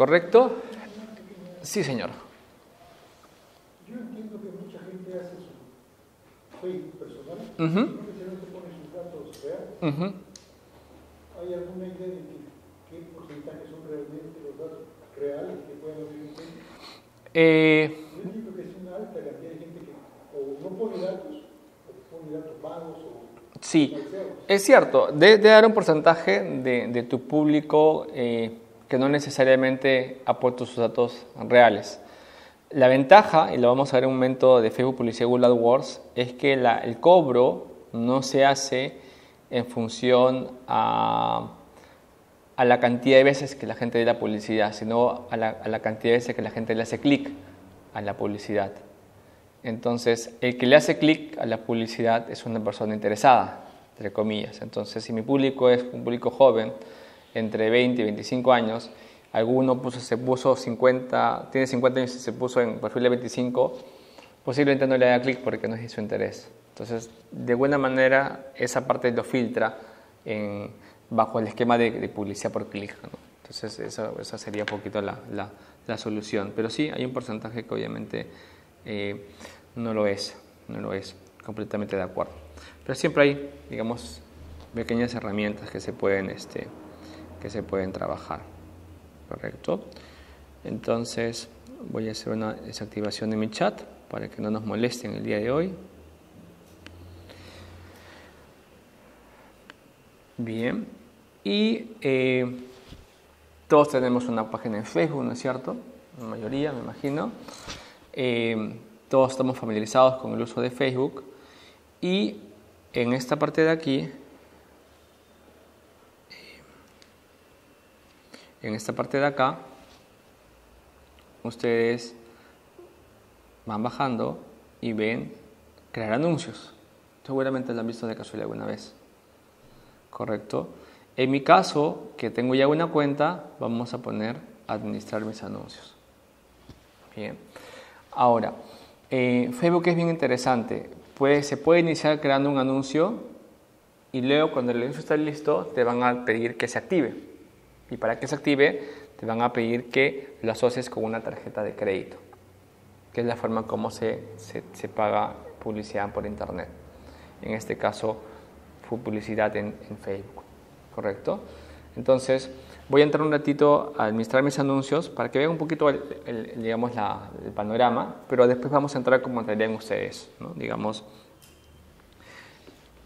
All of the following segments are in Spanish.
¿Correcto? Sí, señor. Yo entiendo que mucha gente hace su Facebook personal, necesariamente pone sus datos reales. ujú. ¿Hay alguna idea de qué porcentaje son realmente los datos reales que pueden haber en Facebook? Eh, Yo entiendo que es una alta cantidad de gente que o no pone datos, o pone datos pagos o sí, es cierto, debe de dar un porcentaje de, de tu público eh, que no necesariamente ha puesto sus datos reales. La ventaja, y lo vamos a ver en un momento de Facebook Publicidad Google AdWords, es que la- el cobro no se hace en función a, a la cantidad de veces que la gente dé la publicidad, sino a la, a la cantidad de veces que la gente le hace clic a la publicidad. Entonces, el que le hace clic a la publicidad es una persona interesada, entre comillas. Entonces, si mi público es un público joven, entre 20 y 25 años, alguno puso, se puso 50, tiene 50 años y se puso en perfil de 25, posiblemente no le haga clic porque no es de su interés. Entonces, de buena manera, esa parte lo filtra en- bajo el esquema de, de publicidad por clic. ¿no? Entonces, eso, esa sería un poquito la, la- la solución. Pero sí, hay un porcentaje que obviamente eh, no lo es, no lo es, completamente de acuerdo. Pero siempre hay, digamos, pequeñas herramientas que se pueden, este, que se pueden trabajar. ¿Correcto? Entonces, voy a hacer una desactivación de mi chat para que no nos molesten el día de hoy. Bien. Y eh, todos tenemos una página en Facebook, ¿no es cierto? La mayoría, me imagino. Eh, todos estamos familiarizados con el uso de Facebook. Y en esta parte de aquí, en esta parte de acá, ustedes van bajando y ven crear anuncios. Seguramente lo han visto de casualidad alguna vez. ¿Correcto? En mi caso, que tengo ya una cuenta, vamos a poner administrar mis anuncios. Bien. Ahora, eh, Facebook es bien interesante. Puede- se puede iniciar creando un anuncio y luego cuando el anuncio está listo te van a pedir que se active. Y para que se active te van a pedir que lo asocies con una tarjeta de crédito, que es la forma como se, se, se paga publicidad por internet. En este caso fue publicidad en, en Facebook, ¿correcto? Entonces voy a entrar un ratito a administrar mis anuncios para que vean un poquito el, el- digamos, la- el panorama, pero después vamos a entrar como entrarían ustedes, ¿no? digamos.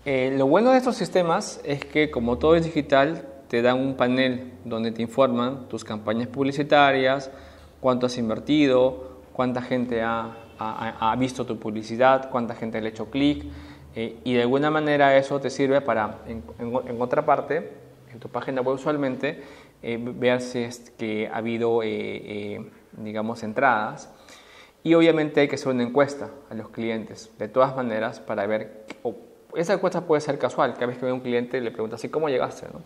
Eh, lo bueno de estos sistemas es que como todo es digital, te dan un panel donde te informan tus campañas publicitarias, cuánto has invertido, cuánta gente ha, ha- ha visto tu publicidad, cuánta gente le ha hecho clic, eh, y de alguna manera eso te sirve para, en, en- en otra parte, en tu página web usualmente, eh, ver si es que ha habido, eh, eh, digamos, entradas. Y obviamente hay que hacer una encuesta a los clientes, de todas maneras, para ver, esa encuesta puede ser casual, cada vez que ve un cliente le preguntas, ¿y cómo llegaste? ¿no?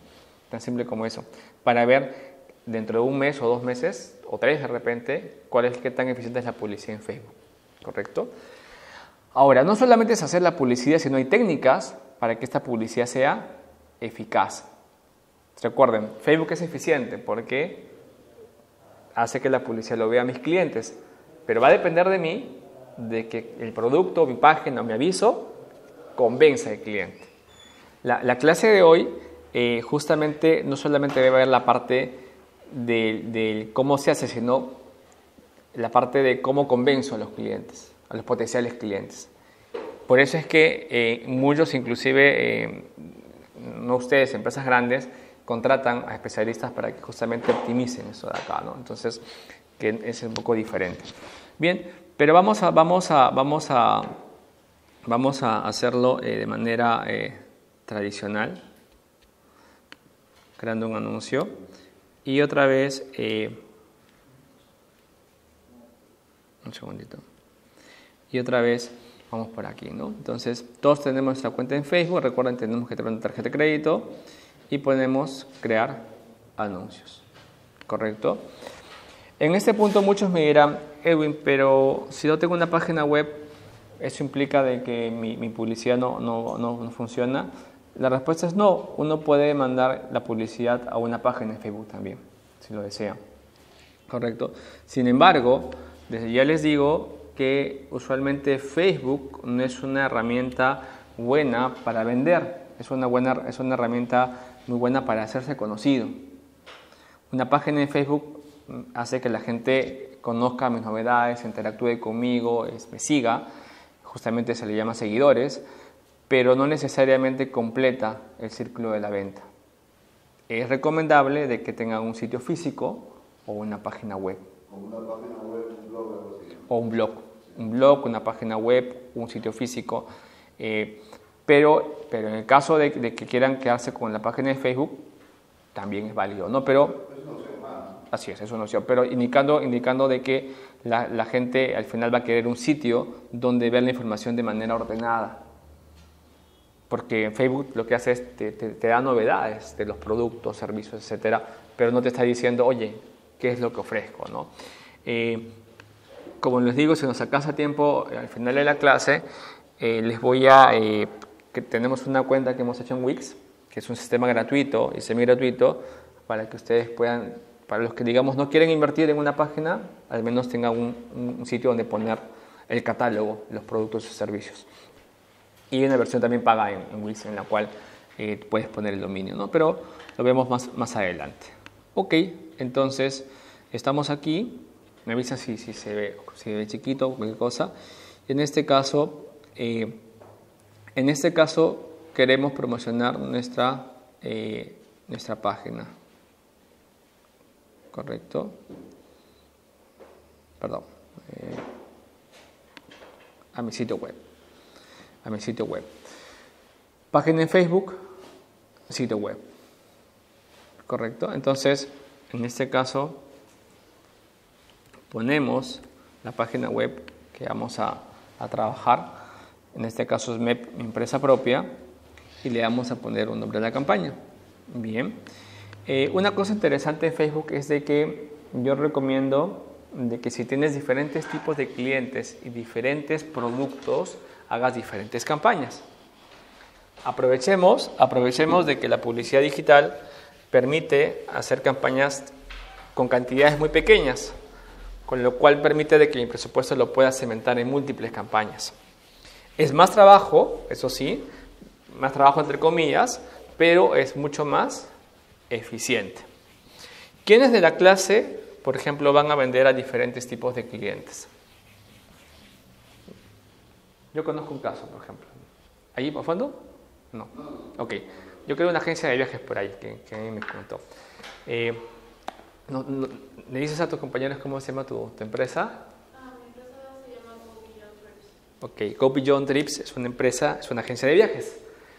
Tan simple como eso, para ver dentro de un mes o dos meses, o tres de repente, cuál es qué tan eficiente es la publicidad en Facebook, ¿correcto? Ahora, no solamente es hacer la publicidad, sino hay técnicas para que esta publicidad sea eficaz. Recuerden, Facebook es eficiente porque hace que la publicidad lo vea a mis clientes, pero va a depender de mí de que el producto, mi página o mi aviso convenza al cliente. La, la clase de hoy eh, justamente no solamente debe ver la parte del cómo se hace, sino la parte de cómo convenzo a los clientes, a los potenciales clientes. Por eso es que eh, muchos, inclusive, eh, no ustedes, empresas grandes, contratan a especialistas para que justamente optimicen eso de acá, ¿no? Entonces, que es un poco diferente. Bien, pero vamos a, vamos a, vamos a, vamos a hacerlo de manera tradicional, creando un anuncio. Y otra vez, eh, un segundito. Y otra vez, vamos por aquí, ¿no? Entonces, todos tenemos nuestra cuenta en Facebook. Recuerden, tenemos que tener una tarjeta de crédito y podemos crear anuncios. ¿Correcto? En este punto muchos me dirán, Edwin, pero si no tengo una página web, ¿eso implica de que mi, mi publicidad no, no, no, no funciona? La respuesta es no. Uno puede mandar la publicidad a una página en Facebook también, si lo desea. Correcto. Sin embargo, ya les digo que usualmente Facebook no es una herramienta buena para vender, es una, buena, es una herramienta muy buena para hacerse conocido. Una página de Facebook hace que la gente conozca mis novedades, interactúe conmigo, me siga, justamente se le llama seguidores, pero no necesariamente completa el círculo de la venta. Es recomendable de que tengan un sitio físico o una página web. O una página web, un blog, algo así. O un blog. Un blog, una página web, un sitio físico. Eh, pero, pero en el caso de, que quieran quedarse con la página de Facebook, también es válido, ¿no? Pero, Es una opción más. así es, es una opción, pero indicando, indicando de que la, la gente al final va a querer un sitio donde ver la información de manera ordenada. Porque Facebook lo que hace es te, te- te da novedades de los productos, servicios, etcétera, pero no te está diciendo, oye, ¿qué es lo que ofrezco? ¿no? Eh, como les digo, si nos alcanza tiempo eh, al final de la clase, eh, les voy a. eh, que tenemos una cuenta que hemos hecho en Wix, que es un sistema gratuito y semi gratuito, para que ustedes puedan, para los que digamos no quieren invertir en una página, al menos tengan un, un sitio donde poner el catálogo, los productos y servicios. Y una versión también paga en, en Wix en la cual eh, puedes poner el dominio, ¿no? Pero lo vemos más, más adelante. Ok, entonces estamos aquí. Me avisa si, si, se ve, si se ve chiquito o cualquier cosa. En este caso, eh, en este caso queremos promocionar nuestra, eh, nuestra página. ¿Correcto? Perdón. a mi sitio web a mi sitio web. Página en Facebook, sitio web. ¿Correcto? Entonces, en este caso, ponemos la página web que vamos a, a trabajar. En este caso es mi empresa propia, y le vamos a poner un nombre a la campaña. Bien. Eh, una cosa interesante de Facebook es de que yo recomiendo de que si tienes diferentes tipos de clientes y diferentes productos, hagas diferentes campañas. Aprovechemos, aprovechemos de que la publicidad digital permite hacer campañas con cantidades muy pequeñas, con lo cual permite de que mi presupuesto lo pueda cementar en múltiples campañas. Es más trabajo, eso sí, más trabajo entre comillas, pero es mucho más eficiente. ¿Quiénes de la clase, por ejemplo, van a vender a diferentes tipos de clientes? Yo conozco un caso, por ejemplo. ¿Allí por fondo? No. Ok. Yo creo una agencia de viajes por ahí que, que a mí me contó. Eh, no- no- ¿Le dices a tus compañeros cómo se llama tu, tu empresa? Ah, mi empresa se llama Go Beyond Trips. Ok, Go Beyond Trips es una empresa, es una agencia de viajes,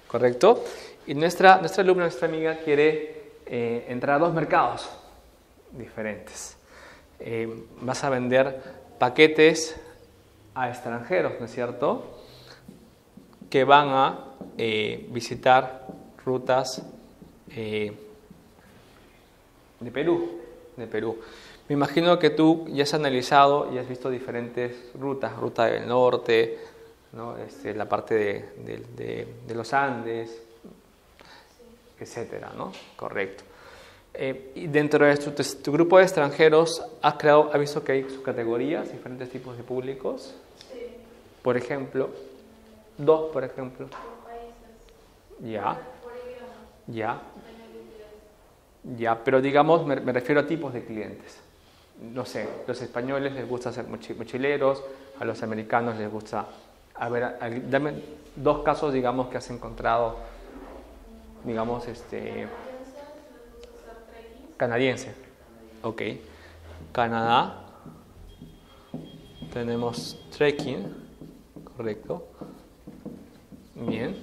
¿correcto? Y nuestra, nuestra alumna, nuestra amiga quiere eh, entrar a dos mercados diferentes. Eh, vas a vender paquetes a extranjeros, ¿no es cierto? Que van a eh, visitar rutas eh, de Perú, de Perú. Me imagino que tú ya has analizado y has visto diferentes rutas, ruta del norte, ¿no? Este, la parte de, de- de- de los Andes, etcétera, ¿no? Correcto. Eh, y dentro de tu, tu grupo de extranjeros, ¿has, creado, ¿has visto que hay subcategorías, diferentes tipos de públicos? Sí, Por ejemplo, dos, por ejemplo. países, Ya, por ya. Ya, pero digamos, me, me refiero a tipos de clientes. No sé, los españoles les gusta ser mochi- mochileros, a los americanos les gusta... A ver, a- dame dos casos, digamos, que has encontrado, digamos, este, Agencias les gusta hacer trekking. Canadiense. Ok. Canadá. Tenemos trekking, correcto. Bien.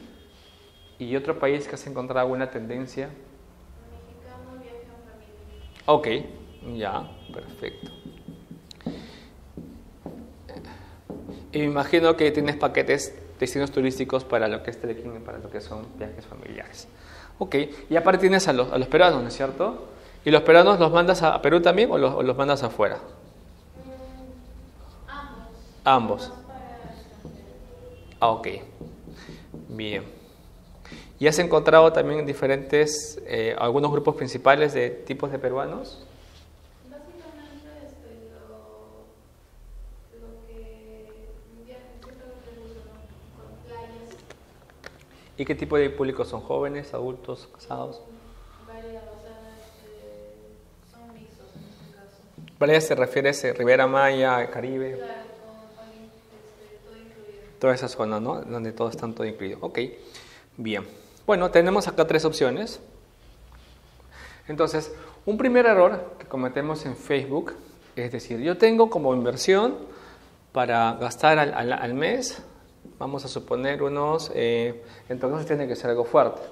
¿Y otro país que has encontrado alguna tendencia? Mexicano viaje en familia. Ok, ya, perfecto. Y me imagino que tienes paquetes, destinos turísticos para lo que es trekking y para lo que son viajes familiares. Ok, y aparte tienes a los, a los peruanos, ¿no es cierto? ¿Y los peruanos los mandas a Perú también o los, mandas afuera? Ambos. Ambos. Ah, ok. Bien. ¿Y has encontrado también diferentes, eh, algunos grupos principales de tipos de peruanos? ¿Y qué tipo de público son jóvenes, adultos, casados? Playa se refiere a Rivera Maya, Caribe, Claro, con alguien, todo incluido. toda esa zona, ¿no? Donde todo está todo incluido. Ok, bien. Bueno, tenemos acá tres opciones. Entonces, un primer error que cometemos en Facebook es decir, yo tengo como inversión para gastar al, al- al mes, vamos a suponer unos, eh, en todo caso tiene que ser algo fuerte,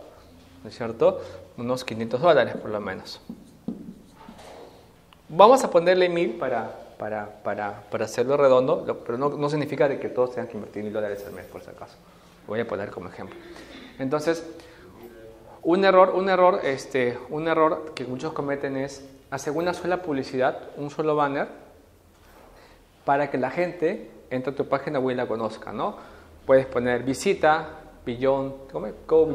¿no es cierto? Unos 500 dólares por lo menos. Vamos a ponerle mil para, para, para, para hacerlo redondo, pero no, no significa de que todos tengan que invertir mil dólares al mes, por si acaso. Voy a poner como ejemplo. Entonces, un error, un error, este, un error que muchos cometen es hacer una sola publicidad, un solo banner, para que la gente entre a tu página web y la conozca, ¿no? Puedes poner visita, Beyond, ¿cómo es? Go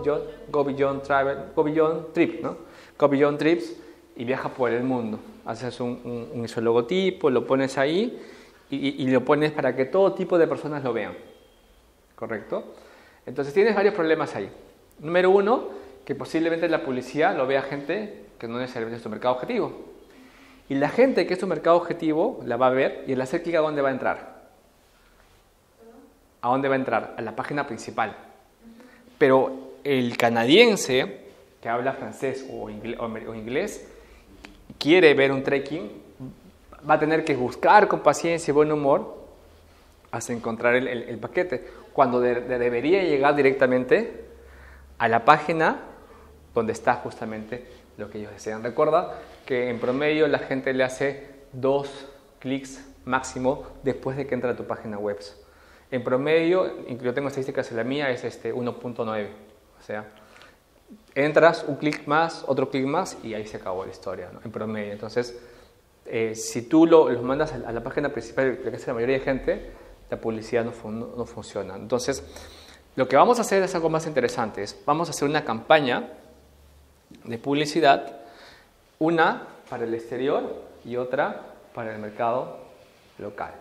Go Beyond Travel, Go Beyond Trip, ¿no? Go Beyond Trips y viaja por el mundo. Haces un, un, un logotipo, lo pones ahí y, lo pones para que todo tipo de personas lo vean, ¿correcto? Entonces tienes varios problemas ahí. Número uno, que posiblemente la publicidad lo vea gente que no necesariamente es tu mercado objetivo. Y la gente que es tu mercado objetivo la va a ver y al hacer clic a dónde va a entrar. ¿A dónde va a entrar? A la página principal. Pero el canadiense que habla francés o inglés quiere ver un trekking, va a tener que buscar con paciencia y buen humor hasta encontrar el, paquete, cuando de- de- debería llegar directamente a la página donde está justamente lo que ellos desean. Recuerda que en promedio la gente le hace dos clics máximo después de que entra a tu página web. En promedio, yo tengo estadísticas en la mía, es este 1.9. O sea, entras un clic más, otro clic más y ahí se acabó la historia, en promedio. Entonces, eh, si tú lo, los mandas a, la página principal, que hace la mayoría de gente, la publicidad no- no funciona. Entonces, lo que vamos a hacer es algo más interesante. es vamos a hacer una campaña de publicidad, una para el exterior y otra para el mercado local.